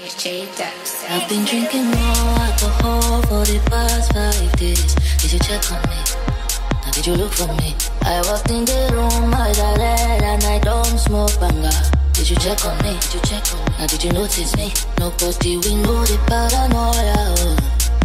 I've been drinking more alcohol for the past five days. Did you check on me? Now did you look for me? I walked in the room, I got red and I don't smoke banga. Did you check on me? Did you check on me? Now did you notice me? No Nobody we know the paranoia.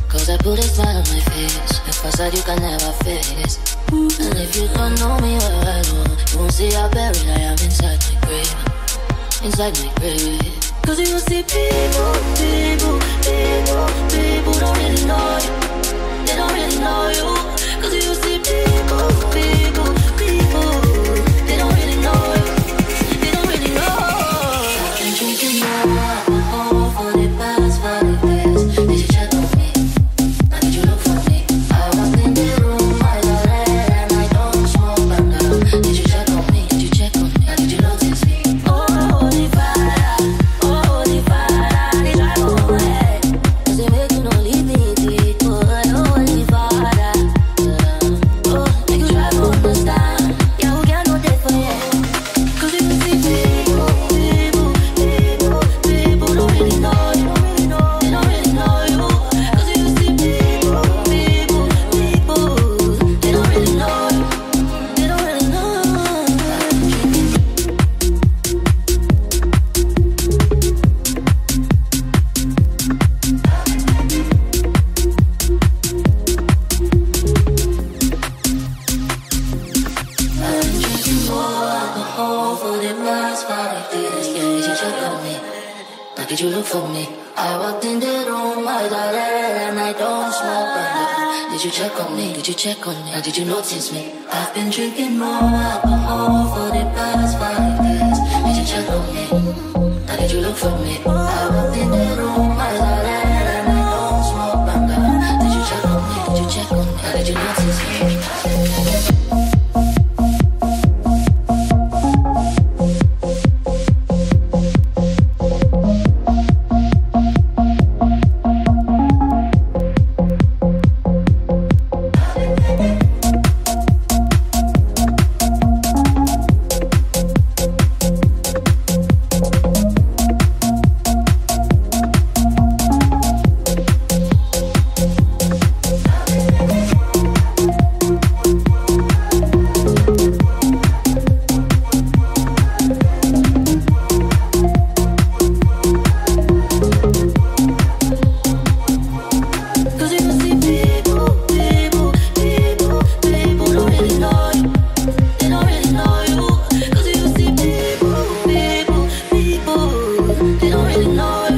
Cause I put a smile on my face. A facade you can never face. And if you don't know me well, you won't see how buried I am inside my grave. Inside my grave. Cause you see people, people, people, people don't really know did you look for me? I walked in the room, I got red and I don't smoke. Did you check on me? Did you check on me? Now did you notice me? I've been drinking more alcohol for the past five days. Did you check on me? Now did you look for me? really know